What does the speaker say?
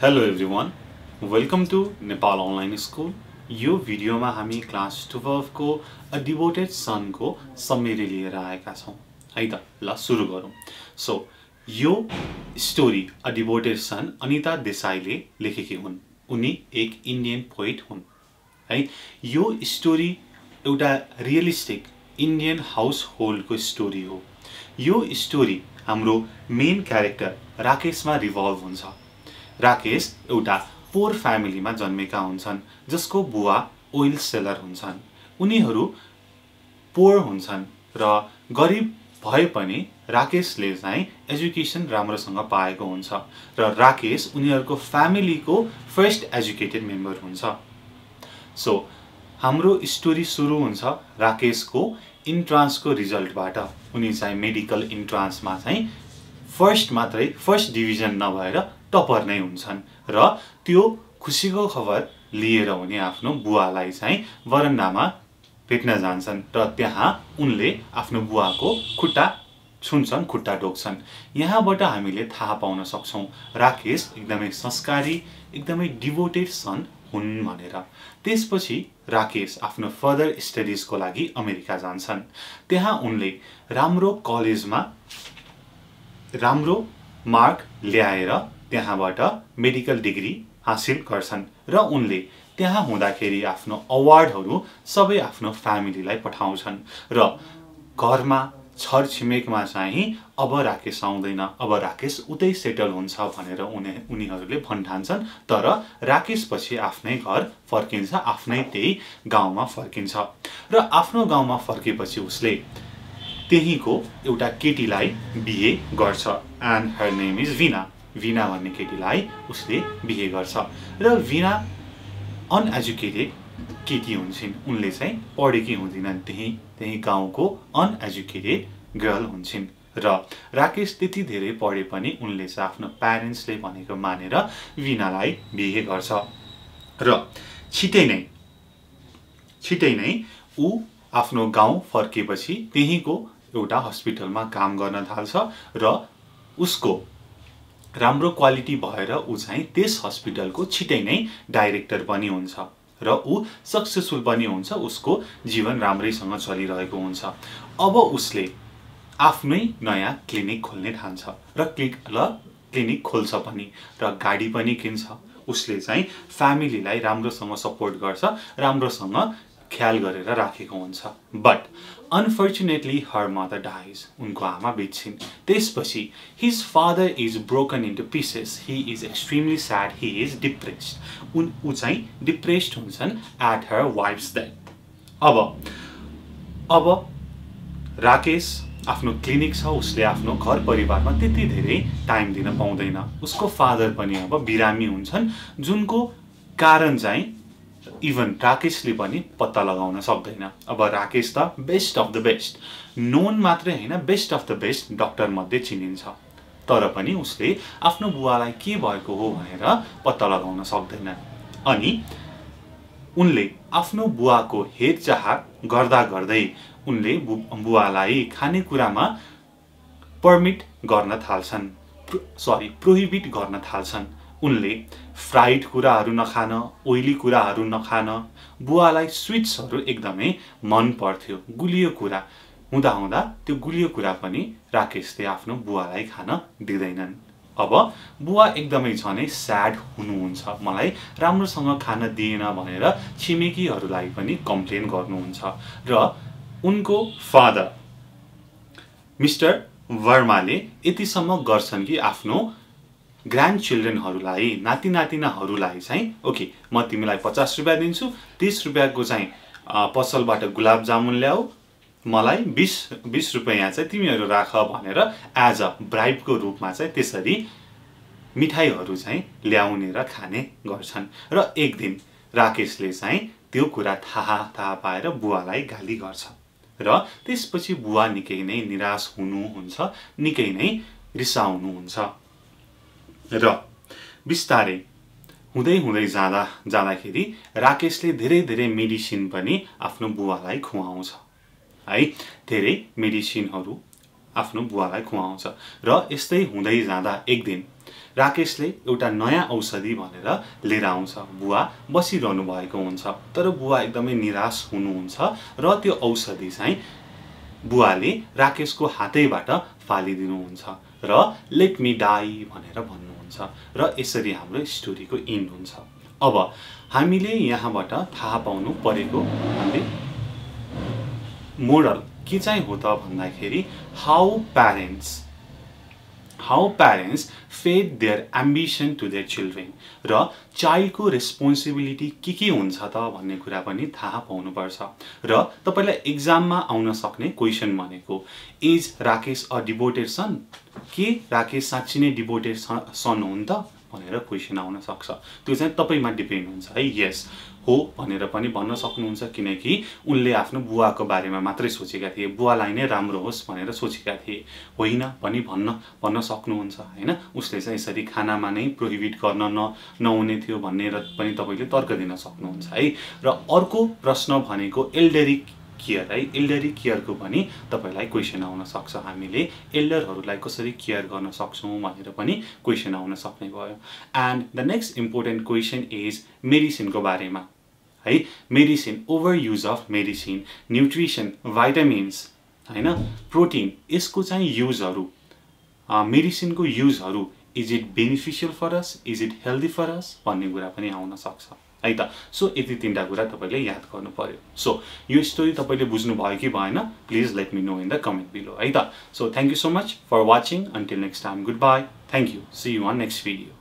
Hello everyone welcome to Nepal online school यो भिडियोमा हामी क्लास टुवेल्भको अ डिभोटेड सनको सम्मेरी लिएर आएका छौँ। है त ल सुरु गरौँ। सो यो story a devoted son Anita देसाईले लेखेकी हुन्। उनी एक इन्डियन पोइट हुन्। है यो स्टोरी एउटा रियलिस्टिक इन्डियन हाउस होल्डको स्टोरी हो। यो स्टोरी हाम्रो मेन क्यारेक्टर राकेशमा रिभल्भ हुन्छ। राकेश एउटा पोर फ्यामिलीमा जन्मेका हुन्छन् जसको बुवा ओइल सेलर हुन्छन्। उनीहरू पोर हुन्छन् र गरिब भए पनि राकेशले चाहिँ एजुकेसन राम्रोसँग पाएको हुन्छ र राकेश उनीहरूको फ्यामिलीको फर्स्ट एजुकेटेड मेम्बर हुन्छ। सो हाम्रो स्टोरी सुरु हुन्छ राकेशको इन्ट्रान्सको रिजल्टबाट। उनी चाहिँ मेडिकल इन्ट्रान्समा चाहिँ फर्स्ट मात्रै फर्स्ट डिभिजन नभएर टपर नै हुन्छन् र त्यो खुसीको खबर लिएर उनी आफ्नो बुवालाई चाहिँ वरन्डामा भेट्न जान्छन् र त्यहाँ उनले आफ्नो बुवाको खुट्टा छुन्छन् खुट्टा टोक्छन् यहाँबाट हामीले थाहा पाउन सक्छौँ राकेश एकदमै संस्कारी एकदमै डिभोटेड सन हुन् भनेर। त्यसपछि राकेश आफ्नो फर्दर स्टडिजको लागि अमेरिका जान्छन्। त्यहाँ उनले राम्रो कलेजमा राम्रो मार्क ल्याएर त्यहाँबाट मेडिकल डिग्री हासिल गर्छन् र उनले त्यहाँ हुँदाखेरि आफ्नो अवार्डहरू सबै आफ्नो फ्यामिलीलाई पठाउँछन् र घरमा छरछिमेकमा चाहिँ अब राकेश आउँदैन अब राकेश उतै सेटल हुन्छ भनेर उनी उनीहरूले भन्ठान्छन् तर राकेश पछि आफ्नै घर फर्किन्छ आफ्नै त्यही गाउँमा फर्किन्छ र आफ्नो गाउँमा फर्केपछि उसले त्यहीँको एउटा केटीलाई बिहे गर्छ। एन्ड हर नेम इज विना विना भन्ने केटीलाई उसले बिहे गर्छ। र विना अनएजुकेटेड केटी हुन्छन्। उनले चाहिँ पढेकी हुँदिनन्। त्यही त्यही गाउँको अनएजुकेटेड गर्ल हुन्छन्। र राकेश त्यति धेरै पढे पनि उनले चाहिँ आफ्नो प्यारेन्ट्सले भनेको मानेर विनालाई बिहे गर्छ। र छिटै नै छिटै नै ऊ आफ्नो गाउँ फर्केपछि त्यहीँको एउटा हस्पिटलमा काम गर्न थाल्छ र उसको राम्रो क्वालिटी भएर ऊ चाहिँ त्यस हस्पिटलको छिटै नै डाइरेक्टर पनि हुन्छ र ऊ सक्सेसफुल पनि हुन्छ उसको जीवन राम्रैसँग चलिरहेको हुन्छ। अब उसले आफ्नै नयाँ क्लिनिक खोल्ने ठान्छ र क्लिक र क्लिनिक खोल्छ पनि र गाडी पनि किन्छ। उसले चाहिँ फ्यामिलीलाई राम्रोसँग सपोर्ट गर्छ राम्रोसँग ख्याल गरेर राखेको हुन्छ। But unfortunately her mother dies उनको आमा बित्छिन् त्यसपछि his father is broken into pieces he is extremely sad he is depressed उन ऊ चाहिँ डिप्रेस्ड हुन्छन् एट हर वाइफ्स डेथ अब अब राकेश आफ्नो क्लिनिक छ। उसले आफ्नो घर परिवारमा त्यति धेरै टाइम दिन पाउँदैन। उसको फादर पनि अब बिरामी हुन्छन्। जुनको कारण चाहिँ इभन राकेशले पनि पत्ता लगाउन सक्दैन। अब राकेश त best of the best known मात्रै होइन best of the best doctor मध्ये चिनिन्छ। तर पनि उसले आफ्नो बुवालाई के भएको हो भनेर पत्ता लगाउन सक्दैन। अनि उनले आफ्नो बुवाको हेरचाह गर्दा गर्दै उनले बुवालाई खानेकुरामा पर्मिट गर्न थाल्छन्। सरी प्रोहिबिट गर्न थाल्छन्। उनले फ्राइड कुराहरू नखान ओइली कुराहरू नखान बुवालाई स्विट्सहरू एकदमै मन पर्थ्यो। गुलियो कुरा। हुँदा हुँदा त्यो गुलियो कुरा पनि राकेशले आफ्नो बुवालाई खान दिँदैनन्। अब बुवा एकदमै झनै स्याड हुनुहुन्छ। मलाई राम्रोसँग खान दिएन भनेर छिमेकीहरूलाई पनि कम्प्लेन गर्नुहुन्छ। र उनको फादर मिस्टर वर्माले यतिसम्म गर्छन् कि आफ्नो ग्रान्ड चिल्ड्रेनहरूलाई नाति नातिनाहरूलाई चाहिँ ओके म तिमीलाई पचास रुपियाँ दिन्छु तिस रुपियाँको चाहिँ पसलबाट गुलाब जामुन ल्याऊ मलाई बिस बिस रुपियाँ चाहिँ तिमीहरू राख भनेर एज अ ब्राइबको रूपमा चाहिँ त्यसरी मिठाईहरू चाहिँ ल्याउने र खाने गर्छन्। र एक दिन राकेशले चाहिँ त्यो कुरा थाहा थाहा पाएर बुवालाई गाली गर्छ। र त्यसपछि बुवा निकै नै निराश हुनुहुन्छ निकै नै रिसाउनुहुन्छ। र बिस्तारै हुँदै हुँदै जाँदा जाँदाखेरि राकेशले धेरै धेरै मेडिसिन पनि आफ्नो बुवालाई खुवाउँछ। है धेरै मेडिसिनहरू आफ्नो बुवालाई खुवाउँछ र यस्तै हुँदै जाँदा एक दिन राकेशले एउटा नयाँ औषधि भनेर लिएर आउँछ। बुवा बसिरहनु भएको हुन्छ तर बुवा एकदमै निराश हुनुहुन्छ र त्यो औषधि चाहिँ बुवाले राकेशको हातैबाट फालिदिनुहुन्छ र लेट मी डाई भनेर भन्नुहुन्छ र यसरी हाम्रो स्टोरीको इन्ड हुन्छ। अब हामीले यहाँबाट थाहा पाउनु परेको हामीले मोडल के चाहिँ हो त भन्दाखेरि how parents how parents fed their ambition to their children र चाइल्डको रेस्पोन्सिबिलिटी के के हुन्छ त भन्ने कुरा पनि थाहा पाउनुपर्छ। र तपाईँलाई इक्जाममा आउन सक्ने क्वेसन भनेको is Rakesh a devoted son के राकेश साँच्ची नै डिभोटेड सन हुन् त? भनेर क्वेसन आउन सक्छ। त्यो चाहिँ तपाईँमा डिपेन्ड हुन्छ है? यस हो भनेर पनि भन्न सक्नुहुन्छ किनकि उनले आफ्नो बुवाको बारेमा मात्रै सोचेका थिए। बुवालाई नै राम्रो होस् भनेर सोचेका थिए। होइन पनि भन्न भन्न सक्नुहुन्छ होइन? उसले चाहिँ यसरी खानामा नै प्रोहिबिट गर्न न नहुने थियो भनेर पनि तपाईँले तर्क दिन सक्नुहुन्छ है? र अर्को प्रश्न भनेको एल्डेरिक केयर है एल्डरी केयरको पनि तपाईँलाई क्वेसन आउन सक्छ। हामीले एल्डरहरूलाई कसरी केयर गर्न सक्छौँ भनेर पनि क्वेसन आउन सक्ने भयो। And the next important question is मेडिसिनको बारेमा। है medicine over use of medicine nutrition vitamins होइन प्रोटिन यसको चाहिँ युजहरू मेडिसिनको युजहरू is it beneficial for us is it healthy for us भन्ने कुरा पनि आउन सक्छ। है त? सो यति तिनवटा कुरा तपाईँले याद गर्नु पर्यो सो यो स्टोरी तपाईँले बुझ्नुभयो कि भएन please let me know in the comment below है त? So thank you so much for watching until next time goodbye thank you see you on next video